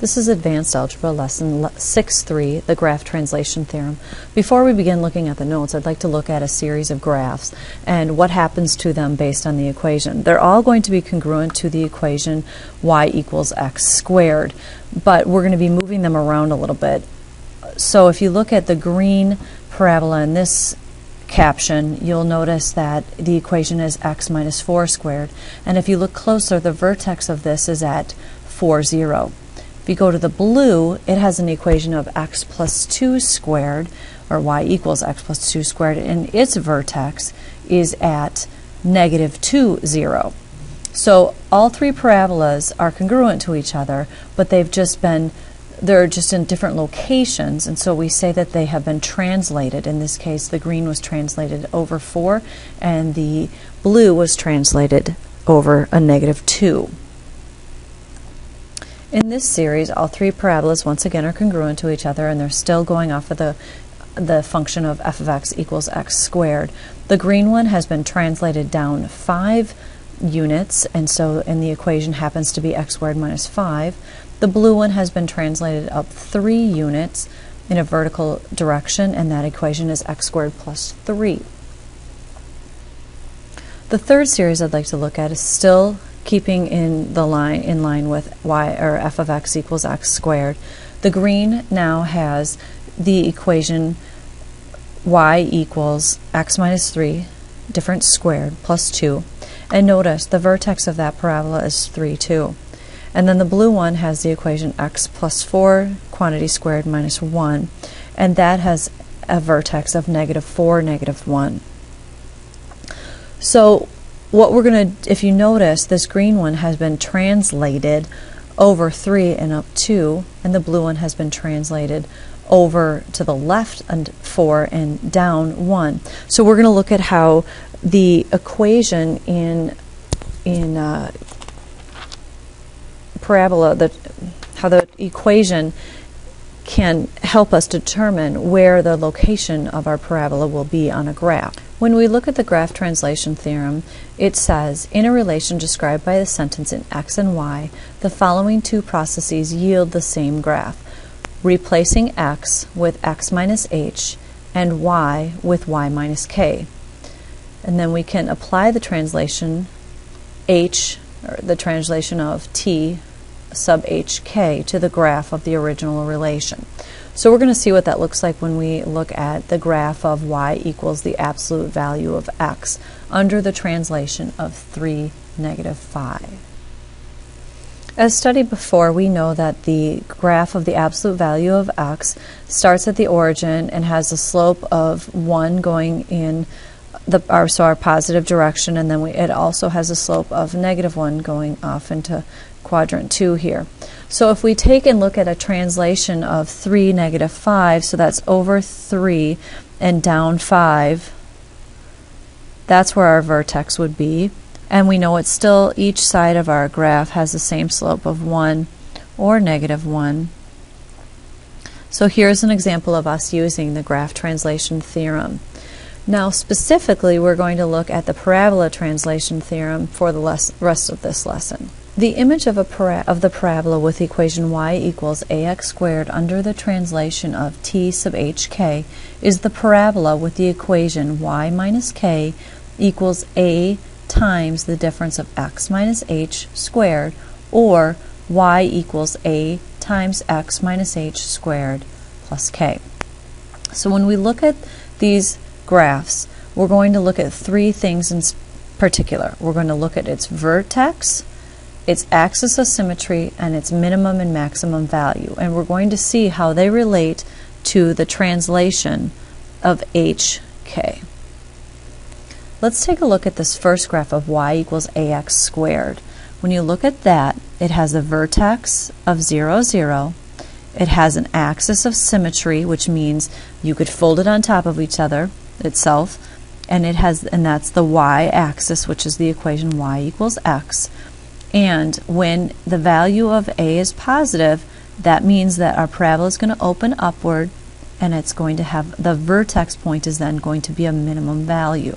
This is Advanced Algebra Lesson 6.3, the Graph Translation Theorem. Before we begin looking at the notes, I'd like to look at a series of graphs and what happens to them based on the equation. They're all going to be congruent to the equation y equals x squared, but we're going to be moving them around a little bit. So if you look at the green parabola in this caption, you'll notice that the equation is x minus 4 squared. And if you look closer, the vertex of this is at 4, 0. If you go to the blue, it has an equation of x plus 2 squared, or y equals x plus 2 squared, and its vertex is at negative 2, 0. So all three parabolas are congruent to each other, but they've just been, they're just in different locations, and so we say that they have been translated. In this case, the green was translated over 4, and the blue was translated over a negative 2. In this series, all three parabolas once again are congruent to each other and they're still going off of the the function of f of x equals x squared. The green one has been translated down 5 units, and so in the equation happens to be x squared minus 5. The blue one has been translated up 3 units in a vertical direction, and that equation is x squared plus 3. The third series I'd like to look at is still keeping in the line in line with y or f of x equals x squared. The green now has the equation y equals x minus 3 difference squared plus 2 and notice the vertex of that parabola is 3 2 and then the blue one has the equation x plus 4 quantity squared minus 1 and that has a vertex of negative 4 negative 1 so what we're going to, if you notice, this green one has been translated over 3 and up 2, and the blue one has been translated over to the left and 4 and down 1. So we're going to look at how the equation in in uh, parabola, the, how the equation can help us determine where the location of our parabola will be on a graph. When we look at the graph translation theorem, it says, in a relation described by the sentence in x and y, the following two processes yield the same graph, replacing x with x minus h and y with y minus k. And then we can apply the translation h, or the translation of t sub hk to the graph of the original relation. So we're going to see what that looks like when we look at the graph of y equals the absolute value of x under the translation of 3, negative 5. As studied before, we know that the graph of the absolute value of x starts at the origin and has a slope of 1 going in the our, so our positive direction, and then we, it also has a slope of negative 1 going off into quadrant 2 here. So if we take and look at a translation of 3, negative 5, so that's over 3 and down 5, that's where our vertex would be. And we know it's still, each side of our graph has the same slope of 1 or negative 1. So here's an example of us using the graph translation theorem. Now specifically we're going to look at the parabola translation theorem for the rest of this lesson. The image of, of, the parabola with equation y equals ax squared under the translation of t sub hk is the parabola with the equation y minus k equals a times the difference of x minus h squared or y equals a times x minus h squared plus k. So when we look at these graphs, we're going to look at three things in particular. We're going to look at its vertex, its axis of symmetry, and its minimum and maximum value. And we're going to see how they relate to the translation of HK. Let's take a look at this first graph of y equals ax squared. When you look at that, it has a vertex of 0, 0. It has an axis of symmetry, which means you could fold it on top of each other itself, and it has and that's the y-axis, which is the equation y equals x. And when the value of a is positive, that means that our parabola is going to open upward and it's going to have the vertex point is then going to be a minimum value.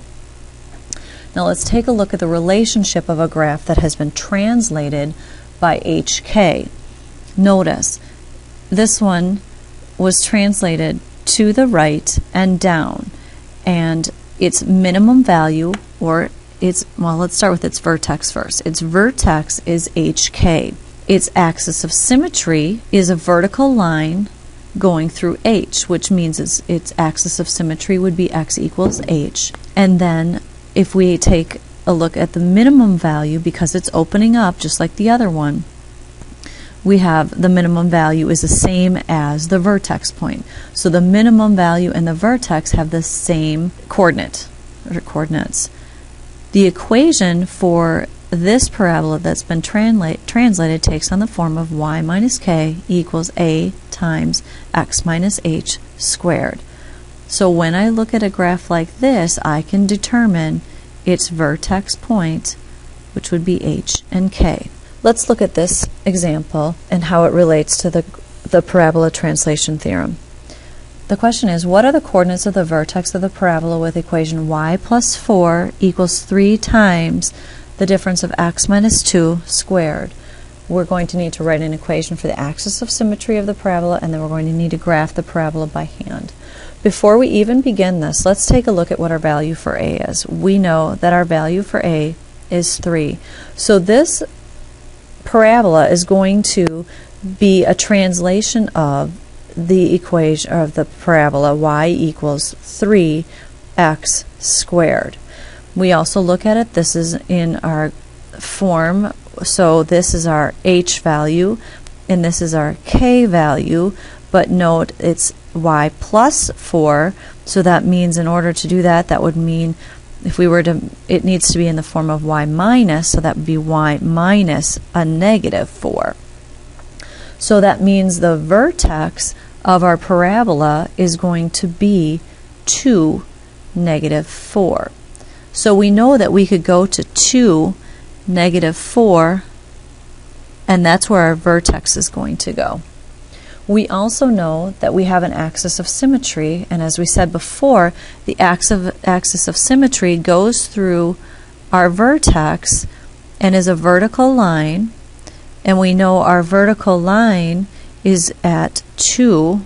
Now let's take a look at the relationship of a graph that has been translated by HK. Notice, this one was translated to the right and down, and its minimum value, or its, well, let's start with its vertex first. Its vertex is HK. Its axis of symmetry is a vertical line going through H, which means its, its axis of symmetry would be x equals H. And then if we take a look at the minimum value, because it's opening up just like the other one, we have the minimum value is the same as the vertex point. So the minimum value and the vertex have the same coordinate or coordinates. The equation for this parabola that's been translate, translated takes on the form of y minus k equals a times x minus h squared. So when I look at a graph like this, I can determine its vertex point, which would be h and k. Let's look at this example and how it relates to the, the parabola translation theorem. The question is, what are the coordinates of the vertex of the parabola with equation y plus 4 equals 3 times the difference of x minus 2 squared? We're going to need to write an equation for the axis of symmetry of the parabola, and then we're going to need to graph the parabola by hand. Before we even begin this, let's take a look at what our value for a is. We know that our value for a is 3. So this parabola is going to be a translation of the equation of the parabola y equals 3x squared. We also look at it, this is in our form, so this is our h value and this is our k value, but note it's y plus 4, so that means in order to do that, that would mean if we were to, it needs to be in the form of y minus, so that would be y minus a negative 4. So that means the vertex of our parabola is going to be 2, negative 4. So we know that we could go to 2, negative 4, and that's where our vertex is going to go. We also know that we have an axis of symmetry, and as we said before, the axis of symmetry goes through our vertex and is a vertical line, and we know our vertical line is at 2,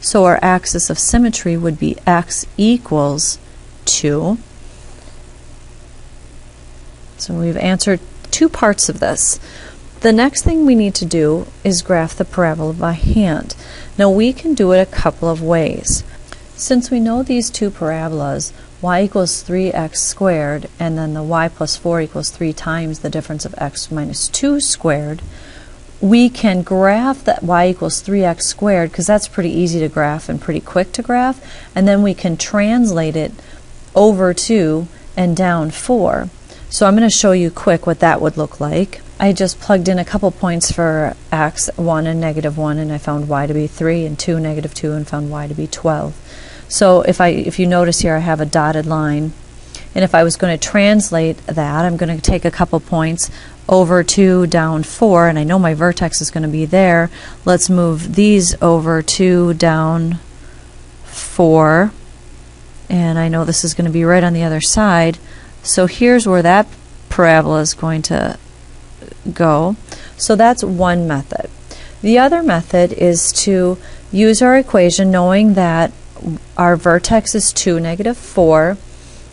so our axis of symmetry would be x equals 2. So we've answered two parts of this. The next thing we need to do is graph the parabola by hand. Now we can do it a couple of ways. Since we know these two parabolas, y equals 3x squared and then the y plus 4 equals 3 times the difference of x minus 2 squared, we can graph that y equals 3x squared because that's pretty easy to graph and pretty quick to graph, and then we can translate it over 2 and down 4. So I'm going to show you quick what that would look like. I just plugged in a couple points for x, 1 and negative 1, and I found y to be 3, and 2, negative 2, and found y to be 12. So if, I, if you notice here, I have a dotted line. And if I was going to translate that, I'm going to take a couple points over 2, down 4, and I know my vertex is going to be there. Let's move these over 2, down 4, and I know this is going to be right on the other side. So here's where that parabola is going to go. So that's one method. The other method is to use our equation knowing that our vertex is 2, negative 4.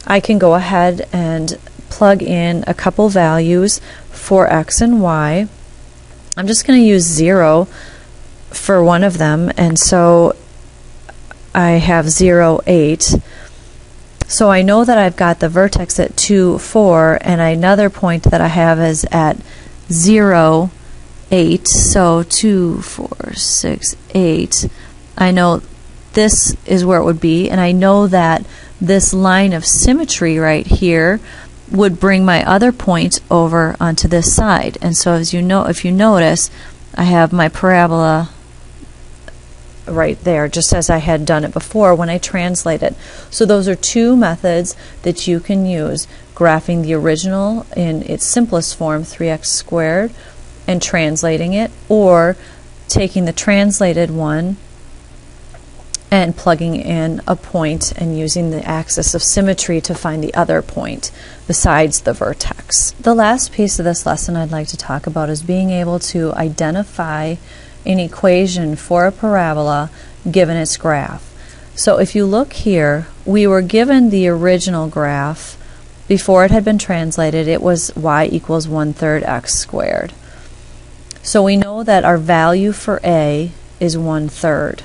I can go ahead and plug in a couple values for x and y. I'm just going to use 0 for one of them, and so I have 0, 8. So I know that I've got the vertex at 2, 4, and another point that I have is at 0, 8. So 2, 4, 6, 8. I know this is where it would be, and I know that this line of symmetry right here would bring my other point over onto this side. And so as you know, if you notice, I have my parabola right there, just as I had done it before when I translated. So those are two methods that you can use, graphing the original in its simplest form, 3x squared, and translating it, or taking the translated one and plugging in a point and using the axis of symmetry to find the other point besides the vertex. The last piece of this lesson I'd like to talk about is being able to identify an equation for a parabola given its graph. So if you look here, we were given the original graph before it had been translated. It was y equals 1 third x squared. So we know that our value for a is 1 third.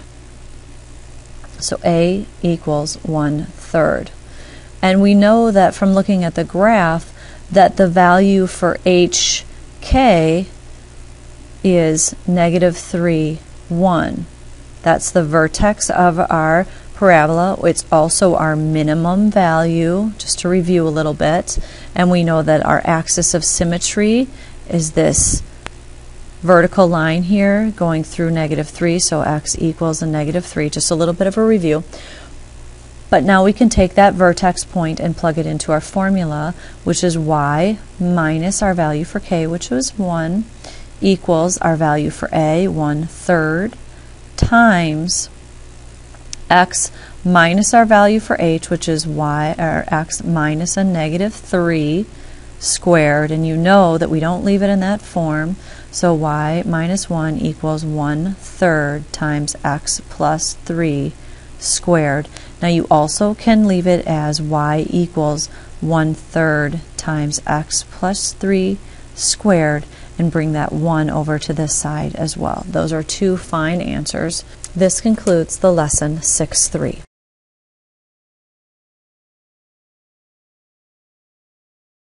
So a equals 1 third. And we know that from looking at the graph that the value for hk is negative 3, 1. That's the vertex of our parabola. It's also our minimum value, just to review a little bit. And we know that our axis of symmetry is this vertical line here going through negative 3, so x equals a negative 3. Just a little bit of a review. But now we can take that vertex point and plug it into our formula, which is y minus our value for k, which was 1, equals our value for a, 1 third, times x minus our value for h, which is y, or x minus a negative 3 squared. And you know that we don't leave it in that form, so y minus 1 equals 1 third times x plus 3 squared. Now you also can leave it as y equals 1 third times x plus 3 squared and bring that 1 over to this side as well. Those are two fine answers. This concludes the lesson 6-3.